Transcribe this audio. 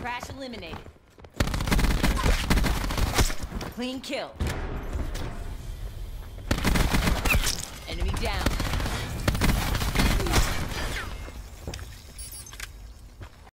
Crash eliminated. Clean kill.